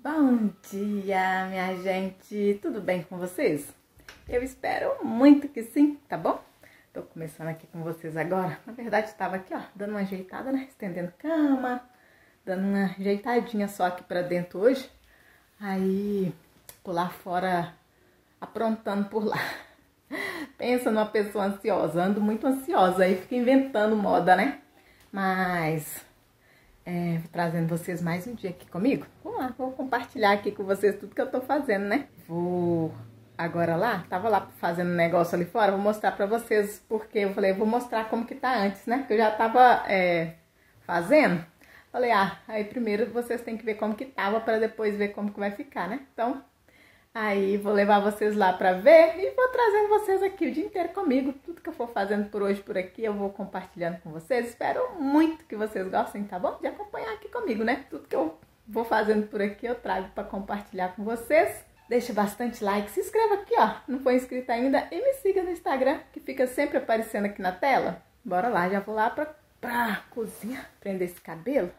Bom dia, minha gente! Tudo bem com vocês? Eu espero muito que sim, tá bom? Tô começando aqui com vocês agora. Na verdade, estava aqui, ó, dando uma ajeitada, né? Estendendo cama, dando uma ajeitadinha só aqui pra dentro hoje. Aí, tô lá fora aprontando por lá. Pensa numa pessoa ansiosa, ando muito ansiosa, aí fica inventando moda, né? Mas é, trazendo vocês mais um dia aqui comigo. Vamos lá, vou compartilhar aqui com vocês tudo que eu tô fazendo, né? Vou agora lá, tava lá fazendo um negócio ali fora, vou mostrar pra vocês, porque eu falei, vou mostrar como que tá antes, né? Que eu já tava é, fazendo. Falei, ah, aí primeiro vocês têm que ver como que tava para depois ver como que vai ficar, né? Então, Aí vou levar vocês lá para ver e vou trazendo vocês aqui o dia inteiro comigo. Tudo que eu for fazendo por hoje por aqui, eu vou compartilhando com vocês. Espero muito que vocês gostem, tá bom? De acompanhar aqui comigo, né? Tudo que eu vou fazendo por aqui eu trago para compartilhar com vocês. Deixa bastante like, se inscreva aqui, ó, não foi inscrito ainda e me siga no Instagram, que fica sempre aparecendo aqui na tela. Bora lá, já vou lá pra, pra cozinha prender esse cabelo.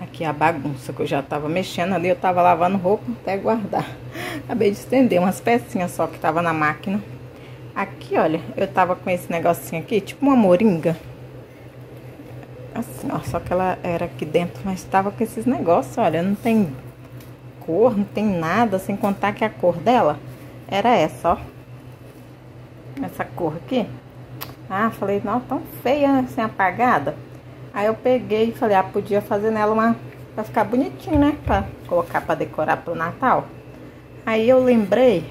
Aqui a bagunça que eu já tava mexendo ali, eu tava lavando roupa até guardar. Acabei de estender umas pecinhas só que tava na máquina. Aqui, olha, eu tava com esse negocinho aqui, tipo uma moringa. Assim, ó, só que ela era aqui dentro, mas tava com esses negócios, olha, não tem cor, não tem nada, sem contar que a cor dela era essa, ó. Essa cor aqui. Ah, falei, não, tão feia, assim, apagada. Aí eu peguei e falei, ah, podia fazer nela uma... Pra ficar bonitinho, né? Pra colocar pra decorar pro Natal. Aí eu lembrei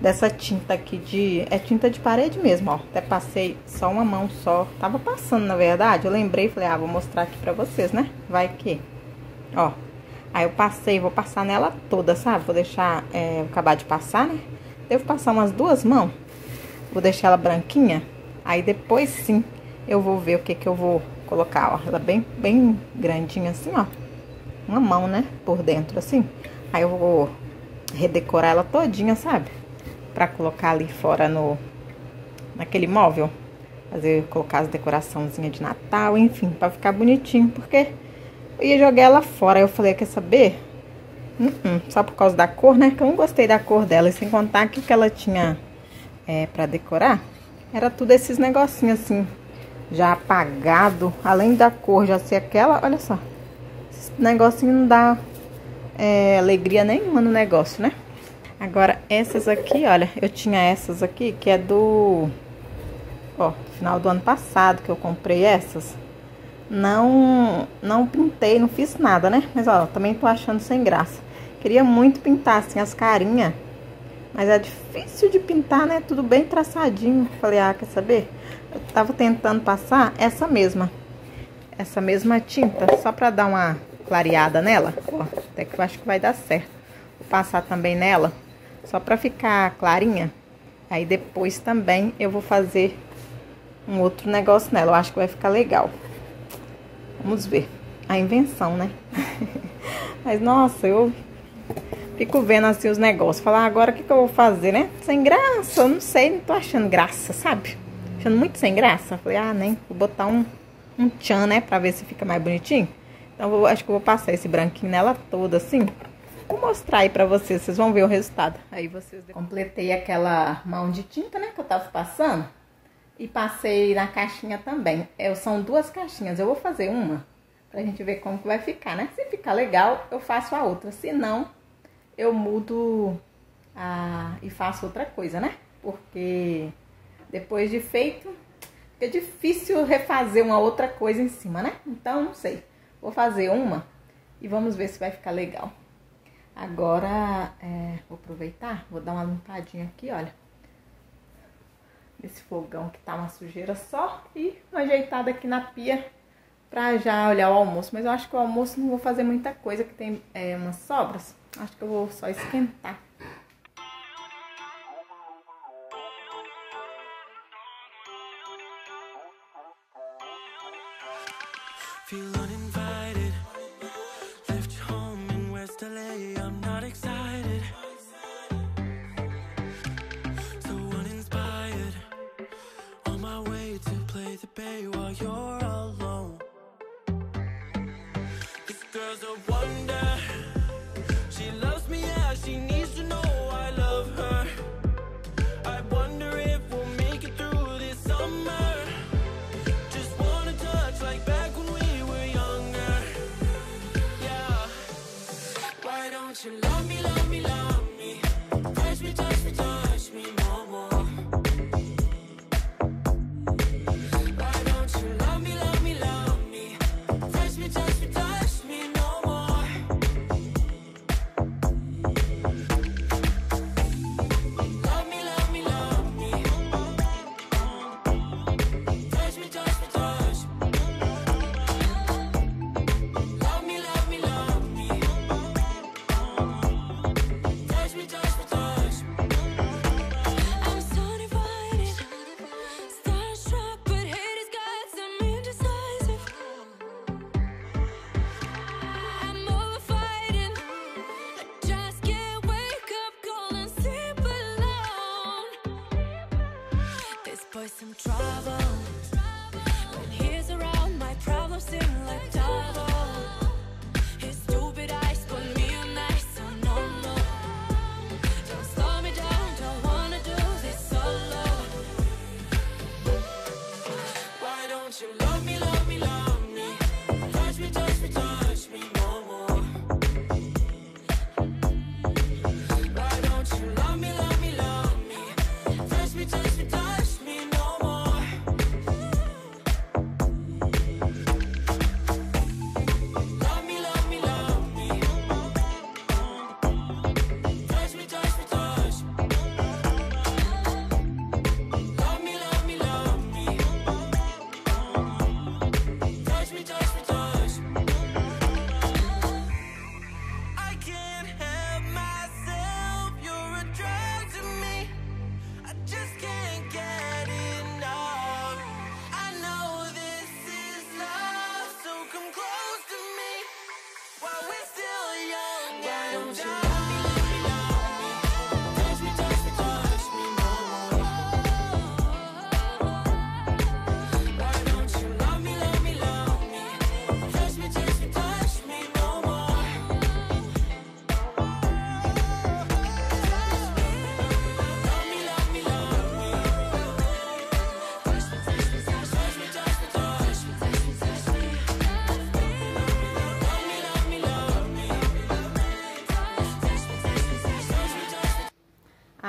dessa tinta aqui de... É tinta de parede mesmo, ó. Até passei só uma mão só. Tava passando, na verdade. Eu lembrei e falei, ah, vou mostrar aqui pra vocês, né? Vai que... Ó. Aí eu passei, vou passar nela toda, sabe? Vou deixar... É, acabar de passar, né? Devo passar umas duas mãos. Vou deixar ela branquinha. Aí depois sim eu vou ver o que que eu vou colocar, ó. Ela bem, bem grandinha assim, ó. Uma mão, né? Por dentro, assim. Aí eu vou redecorar ela todinha, sabe? Pra colocar ali fora no... Naquele móvel. Fazer, colocar as decoraçãozinhas de Natal, enfim, pra ficar bonitinho. Porque eu ia jogar ela fora. Aí eu falei, quer saber? Uh -uh, só por causa da cor, né? Que eu não gostei da cor dela. E sem contar que o que ela tinha é, pra decorar era tudo esses negocinhos assim já apagado, além da cor já ser aquela, olha só. Esse negocinho não dá é, alegria nenhuma no negócio, né? Agora, essas aqui, olha, eu tinha essas aqui, que é do... Ó, final do ano passado que eu comprei essas. Não, não pintei, não fiz nada, né? Mas, ó, também tô achando sem graça. Queria muito pintar, assim, as carinhas. Mas é difícil de pintar, né? Tudo bem traçadinho. Falei, ah, quer saber? Eu tava tentando passar essa mesma. Essa mesma tinta, só pra dar uma clareada nela. Ó, até que eu acho que vai dar certo. Vou passar também nela, só pra ficar clarinha. Aí depois também eu vou fazer um outro negócio nela. Eu acho que vai ficar legal. Vamos ver. A invenção, né? Mas, nossa, eu fico vendo assim os negócios. Falar, ah, agora o que, que eu vou fazer, né? Sem graça, eu não sei, não tô achando graça, sabe? Achando muito sem graça. Falei, ah, nem, vou botar um, um tchan, né, pra ver se fica mais bonitinho. Então, vou, acho que eu vou passar esse branquinho nela toda, assim. Vou mostrar aí pra vocês, vocês vão ver o resultado. Aí vocês... Completei aquela mão de tinta, né, que eu tava passando. E passei na caixinha também. É, são duas caixinhas, eu vou fazer uma pra gente ver como que vai ficar, né? Se ficar legal, eu faço a outra. Se não, eu mudo a... e faço outra coisa, né? Porque depois de feito, é difícil refazer uma outra coisa em cima, né? Então, não sei. Vou fazer uma e vamos ver se vai ficar legal. Agora, é, vou aproveitar, vou dar uma limpadinha aqui, olha. Nesse fogão que tá uma sujeira só. E uma ajeitada aqui na pia pra já olhar o almoço. Mas eu acho que o almoço não vou fazer muita coisa, que tem é, umas sobras. Acho que eu vou só esquentar. to pay while you're alone. This girl's a wonder. She loves me, yeah, she needs to know I love her. I wonder if we'll make it through this summer. Just wanna touch like back when we were younger. Yeah. Why don't you love me, love me, love me? Touch me, touch me, touch me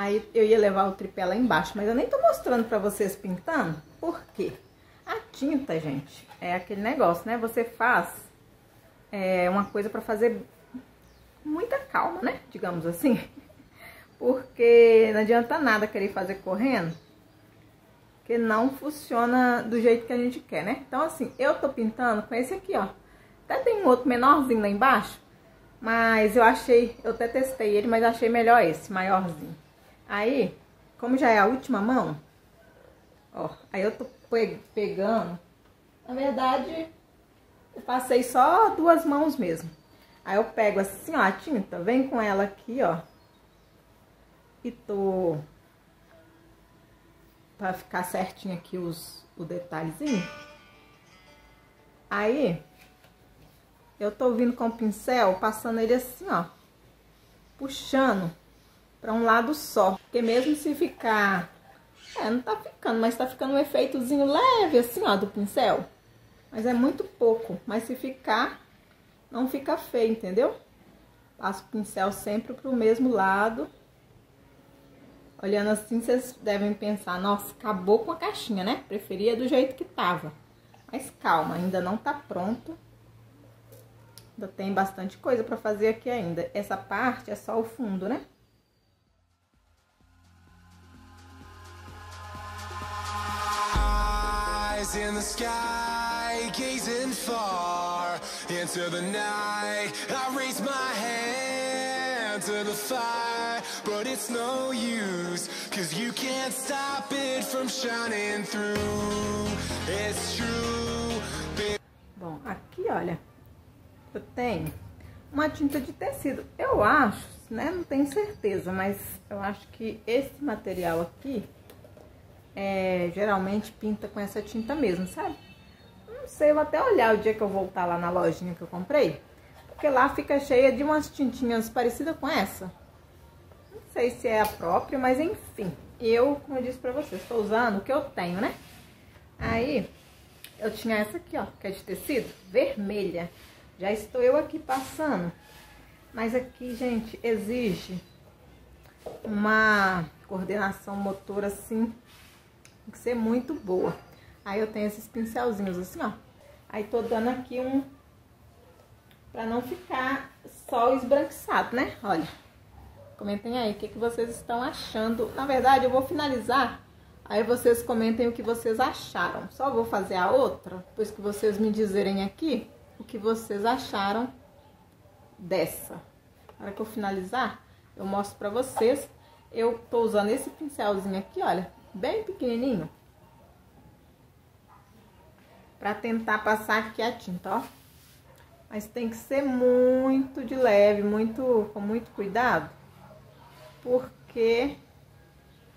Aí eu ia levar o tripé lá embaixo, mas eu nem tô mostrando pra vocês pintando. Por quê? A tinta, gente, é aquele negócio, né? Você faz é, uma coisa pra fazer muita calma, né? Digamos assim. Porque não adianta nada querer fazer correndo, que não funciona do jeito que a gente quer, né? Então, assim, eu tô pintando com esse aqui, ó. Até tem um outro menorzinho lá embaixo, mas eu achei, eu até testei ele, mas achei melhor esse, maiorzinho. Aí, como já é a última mão, ó, aí eu tô pe- pegando, na verdade, eu passei só duas mãos mesmo. Aí eu pego assim, ó, a tinta, vem com ela aqui, ó, e tô, pra ficar certinho aqui os, o detalhezinho. Aí, eu tô vindo com o pincel, passando ele assim, ó, puxando para um lado só. Porque mesmo se ficar... É, não tá ficando, mas tá ficando um efeitozinho leve assim, ó, do pincel. Mas é muito pouco. Mas se ficar, não fica feio, entendeu? Passo o pincel sempre pro mesmo lado. Olhando assim, vocês devem pensar, nossa, acabou com a caixinha, né? Preferia do jeito que tava. Mas calma, ainda não tá pronto. Ainda tem bastante coisa pra fazer aqui ainda. Essa parte é só o fundo, né? In the sky, gazing far into the night. I raise my hand to the fire, but it's no use, cause you can't stop it from shining through. It's true. Bom, aqui, olha, eu tenho uma tinta de tecido. Eu acho, né, não tenho certeza, mas eu acho que esse material aqui, é, geralmente pinta com essa tinta mesmo, sabe? Não sei, vou até olhar o dia que eu voltar lá na lojinha que eu comprei, porque lá fica cheia de umas tintinhas parecidas com essa. Não sei se é a própria, mas enfim, eu, como eu disse pra vocês, estou usando o que eu tenho, né? Aí, eu tinha essa aqui, ó, que é de tecido, vermelha. Já estou eu aqui passando Mas aqui, gente, exige uma coordenação motora assim, tem que ser muito boa. Aí eu tenho esses pincelzinhos assim, ó. Aí tô dando aqui um pra não ficar só esbranquiçado, né? Olha. Comentem aí o que, que vocês estão achando. Na verdade, eu vou finalizar. Aí vocês comentem o que vocês acharam. Só vou fazer a outra, depois que vocês me dizerem aqui o que vocês acharam dessa. Na hora que eu finalizar, eu mostro pra vocês. Eu tô usando esse pincelzinho aqui, olha, bem pequenininho. Pra tentar passar aqui a tinta, ó. Mas tem que ser muito de leve, muito com muito cuidado. Porque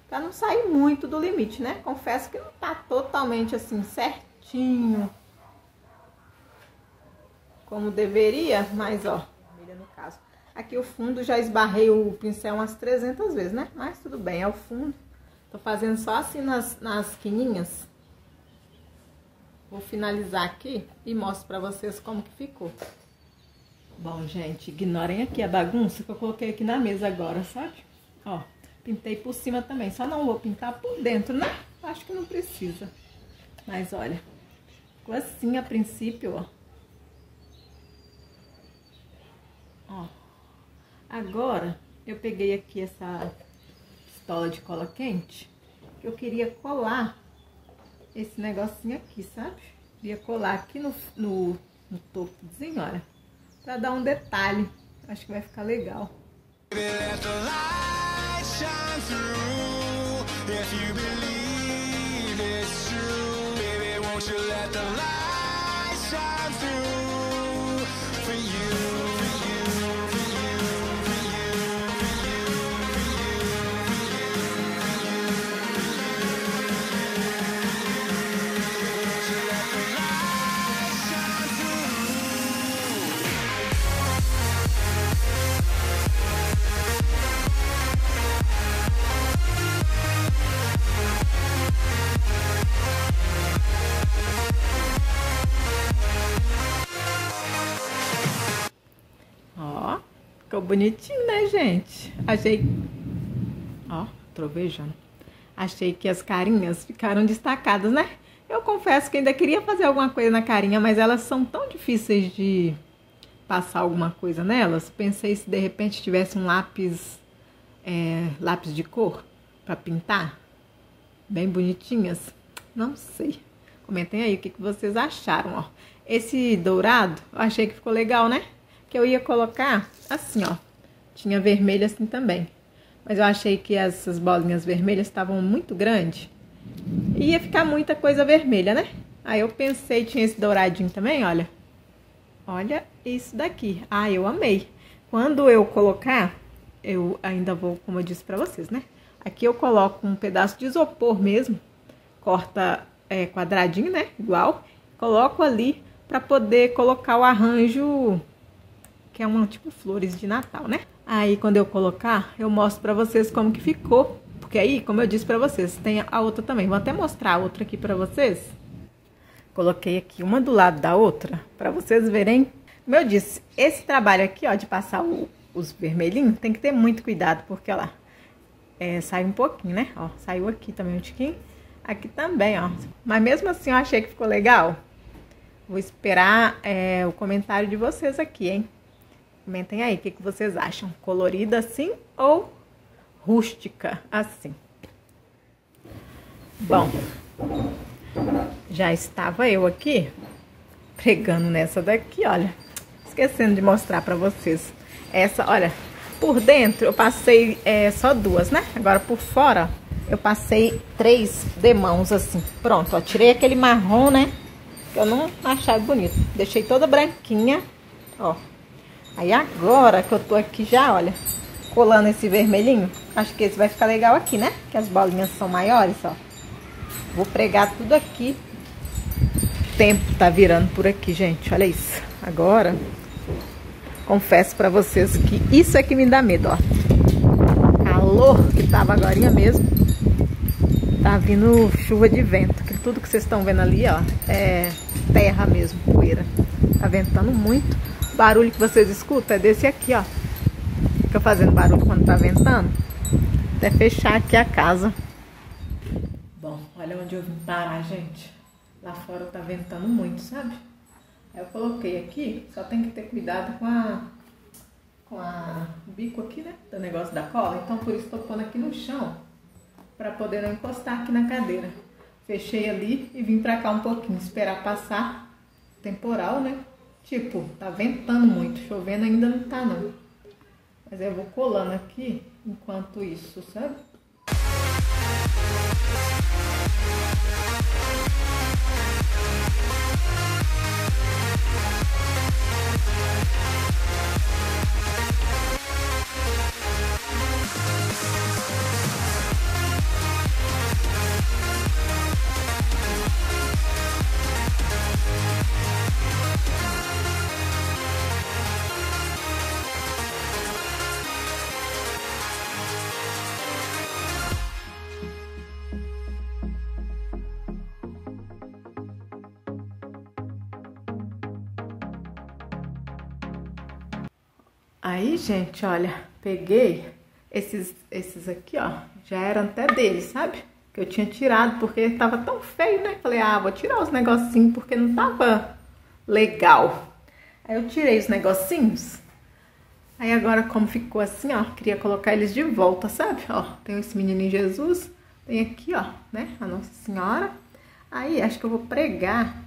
pra não sair muito do limite, né? Confesso que não tá totalmente assim certinho como deveria, mas ó, no caso. Aqui o fundo já esbarrei o pincel umas 300 vezes, né? Mas tudo bem, é o fundo. Tô fazendo só assim nas, nas quininhas. Vou finalizar aqui e mostro pra vocês como que ficou. Bom, gente, ignorem aqui a bagunça que eu coloquei aqui na mesa agora, sabe? Ó, pintei por cima também, só não vou pintar por dentro, né? Acho que não precisa. Mas olha, ficou assim a princípio, ó. Ó. Agora, eu peguei aqui essa pistola de cola quente, que eu queria colar esse negocinho aqui, sabe? Queria colar aqui no, no, no topozinho, olha, pra dar um detalhe. Acho que vai ficar legal. Let bonitinho, né, gente? Achei. Ó, trovejando. Achei que as carinhas ficaram destacadas, né? Eu confesso que ainda queria fazer alguma coisa na carinha, mas elas são tão difíceis de passar alguma coisa nelas. Pensei se de repente tivesse um lápis, é, lápis de cor pra pintar, bem bonitinhas. Não sei. Comentem aí o que, que vocês acharam, ó. Esse dourado, eu achei que ficou legal, né? Que eu ia colocar assim, ó. Tinha vermelho assim também. Mas eu achei que essas bolinhas vermelhas estavam muito grandes. E ia ficar muita coisa vermelha, né? Aí eu pensei, tinha esse douradinho também, olha. Olha isso daqui. Ah, eu amei. Quando eu colocar, eu ainda vou, como eu disse pra vocês, né? Aqui eu coloco um pedaço de isopor mesmo. Corta é, quadradinho, né? Igual. Coloco ali pra poder colocar o arranjo que é uma tipo flores de Natal, né? Aí quando eu colocar, eu mostro pra vocês como que ficou, porque aí, como eu disse pra vocês, tem a outra também. Vou até mostrar a outra aqui pra vocês. Coloquei aqui uma do lado da outra, pra vocês verem. Como eu disse, esse trabalho aqui, ó, de passar o- os vermelhinhos, tem que ter muito cuidado, porque, ó lá, é, sai um pouquinho, né? Ó, saiu aqui também um tiquinho, aqui também, ó. Mas mesmo assim, eu achei que ficou legal. Vou esperar é, o comentário de vocês aqui, hein? Comentem aí o que, que vocês acham. Colorida assim ou rústica assim? Bom, já estava eu aqui pregando nessa daqui, olha. Esquecendo de mostrar pra vocês. Essa, olha, por dentro eu passei é, só duas, né? Agora por fora eu passei três demãos assim. Pronto, ó, tirei aquele marrom, né? Que eu não achava bonito. Deixei toda branquinha, ó. Aí agora que eu tô aqui já, olha, colando esse vermelhinho, acho que esse vai ficar legal aqui, né? Que as bolinhas são maiores, ó. Vou pregar tudo aqui. O tempo tá virando por aqui, gente, olha isso. Agora, confesso pra vocês que isso é que me dá medo, ó. Calor que tava agora mesmo. Tá vindo chuva de vento, que tudo que vocês estão vendo ali, ó, é terra mesmo, poeira. Tá ventando muito. Barulho que vocês escutam é desse aqui, ó. fica fazendo barulho quando tá ventando. Até fechar aqui a casa. Bom, olha onde eu vim parar, gente. Lá fora tá ventando muito, sabe? Eu coloquei aqui, só tem que ter cuidado com a com a o bico aqui, né? Do negócio da cola. Então por isso tô pondo aqui no chão para poder não encostar aqui na cadeira. Fechei ali e vim pra cá um pouquinho, esperar passar temporal, né? Tipo, tá ventando muito, chovendo ainda não tá não. Mas eu vou colando aqui enquanto isso, sabe? Aí, gente, olha, peguei esses, esses aqui, ó, já eram até deles, sabe? Que eu tinha tirado porque tava tão feio, né? Falei, ah, vou tirar os negocinhos porque não tava legal. Aí eu tirei os negocinhos. Aí agora, como ficou assim, ó, queria colocar eles de volta, sabe? Ó, tem esse menininho Jesus, tem aqui, ó, né? A Nossa Senhora. Aí, acho que eu vou pregar,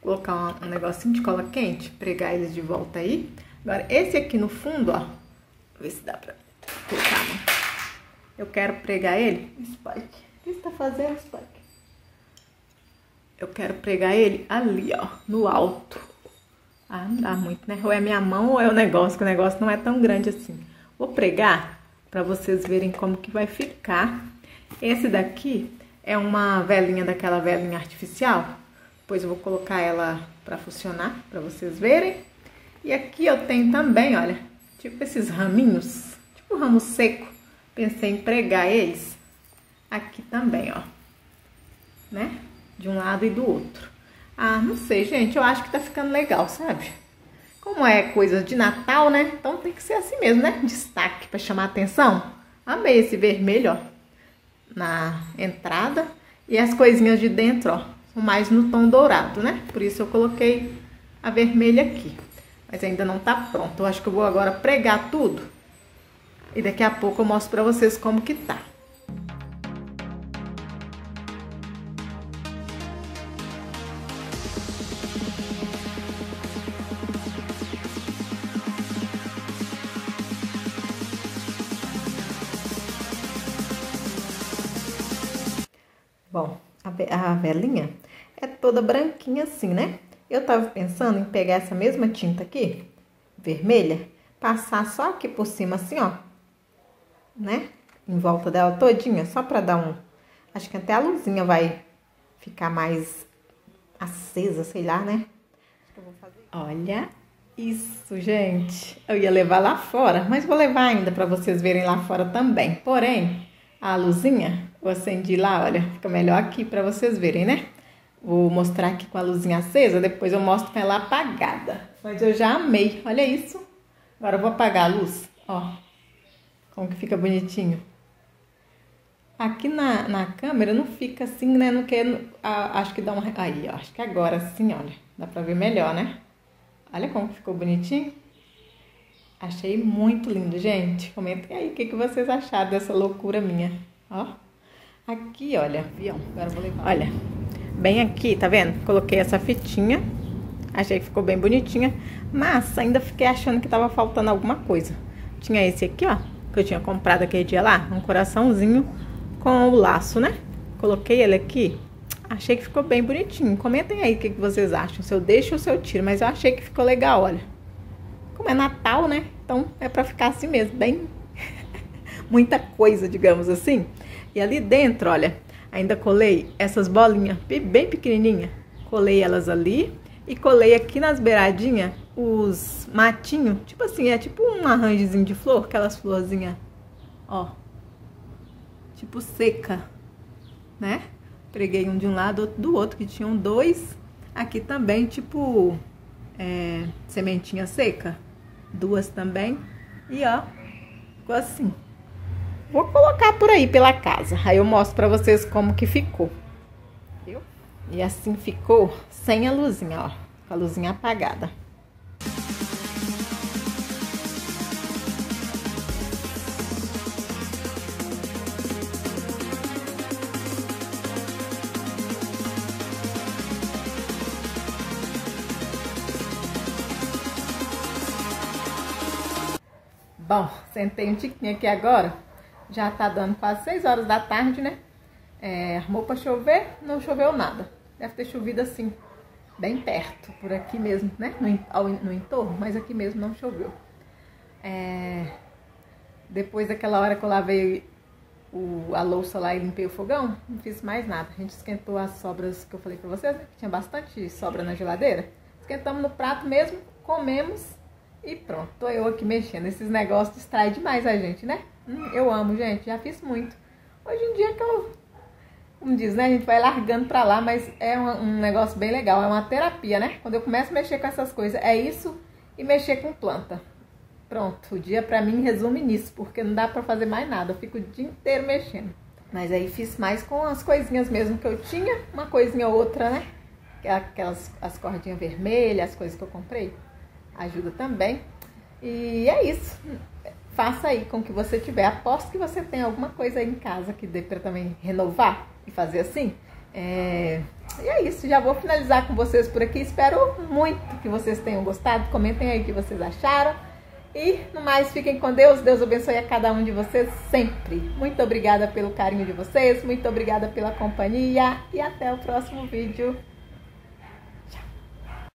colocar um, um negocinho de cola quente, pregar eles de volta aí. Agora, esse aqui no fundo, ó, ver se dá pra colocar mão. Eu quero pregar ele, Spike. O que você tá fazendo, Spike? Eu quero pregar ele ali, ó, no alto. Ah, não dá muito, né? Ou é minha mão ou é o negócio, que o negócio não é tão grande assim. Vou pregar pra vocês verem como que vai ficar. Esse daqui é uma velinha daquela velinha artificial. Depois eu vou colocar ela pra funcionar, pra vocês verem. E aqui eu tenho também, olha, tipo esses raminhos, tipo ramo seco. Pensei em pregar eles aqui também, ó. Né? De um lado e do outro. Ah, não sei, gente, eu acho que tá ficando legal, sabe? Como é coisa de Natal, né? Então tem que ser assim mesmo, né? Destaque pra chamar atenção. Amei esse vermelho, ó. Na entrada. E as coisinhas de dentro, ó. São mais no tom dourado, né? Por isso eu coloquei a vermelha aqui mas ainda não tá pronto. Eu acho que eu vou agora pregar tudo e daqui a pouco eu mostro pra vocês como que tá. Bom, a velinha é toda branquinha assim, né? Eu tava pensando em pegar essa mesma tinta aqui, vermelha, passar só aqui por cima assim, ó, né? Em volta dela todinha, só pra dar um... Acho que até a luzinha vai ficar mais acesa, sei lá, né? Olha isso, gente. Eu ia levar lá fora, mas vou levar ainda pra vocês verem lá fora também. Porém, a luzinha, eu acendi lá, olha, fica melhor aqui pra vocês verem, né? Vou mostrar aqui com a luzinha acesa, depois eu mostro com ela apagada. Mas eu já amei, olha isso. Agora eu vou apagar a luz, ó. Como que fica bonitinho. Aqui na, na câmera não fica assim, né? Não quer, acho que dá uma... Aí, ó, acho que agora sim, olha. Dá pra ver melhor, né? Olha como ficou bonitinho. Achei muito lindo, gente. Comentem aí o que, que vocês acharam dessa loucura minha. Ó. Aqui, olha, avião. Agora eu vou levar. Olha, bem aqui, tá vendo? Coloquei essa fitinha. Achei que ficou bem bonitinha. Mas ainda fiquei achando que tava faltando alguma coisa. Tinha esse aqui, ó. Que eu tinha comprado aquele dia lá. Um coraçãozinho com o laço, né? Coloquei ele aqui. Achei que ficou bem bonitinho. Comentem aí o que, que vocês acham. Se eu deixo ou se eu tiro. Mas eu achei que ficou legal, olha. Como é Natal, né? Então é pra ficar assim mesmo. Bem... Muita coisa, digamos assim. E ali dentro, olha Ainda colei essas bolinhas bem pequenininha. Colei elas ali e colei aqui nas beiradinhas os matinhos. Tipo assim, é tipo um arranjozinho de flor, aquelas florzinhas, ó. Tipo seca, né? Preguei um de um lado, outro do outro, que tinham dois. Aqui também, tipo, é, sementinha seca. Duas também. E ó, Ficou assim. Vou colocar por aí pela casa. Aí eu mostro pra vocês como que ficou. Viu? E assim ficou sem a luzinha, ó. Com a luzinha apagada. Bom, sentei um tiquinho aqui agora. Já tá dando quase 6 horas da tarde, né? É, armou pra chover, não choveu nada. Deve ter chovido assim, bem perto, por aqui mesmo, né? No, ao, no entorno, mas aqui mesmo não choveu. É, depois daquela hora que eu lavei o, a louça lá e limpei o fogão, não fiz mais nada. A gente esquentou as sobras que eu falei pra vocês, né? Que tinha bastante sobra na geladeira. Esquentamos no prato mesmo, comemos e pronto, tô eu aqui mexendo. Esses negócios distraem demais a gente, né? Hum, eu amo, gente, já fiz muito. Hoje em dia que eu, como diz, né? A gente vai largando pra lá, mas é um, um negócio bem legal, é uma terapia, né? Quando eu começo a mexer com essas coisas, é isso e mexer com planta. Pronto, o dia pra mim resume nisso, porque não dá pra fazer mais nada, eu fico o dia inteiro mexendo. Mas aí fiz mais com as coisinhas mesmo que eu tinha, uma coisinha ou outra, né? Aquelas as cordinhas vermelhas, as coisas que eu comprei ajuda também. E é isso. Faça aí com que você tiver. Aposto que você tem alguma coisa aí em casa que dê para também renovar e fazer assim. É... E é isso. Já vou finalizar com vocês por aqui. Espero muito que vocês tenham gostado. Comentem aí o que vocês acharam. E no mais, fiquem com Deus. Deus abençoe a cada um de vocês sempre. Muito obrigada pelo carinho de vocês. Muito obrigada pela companhia. E até o próximo vídeo.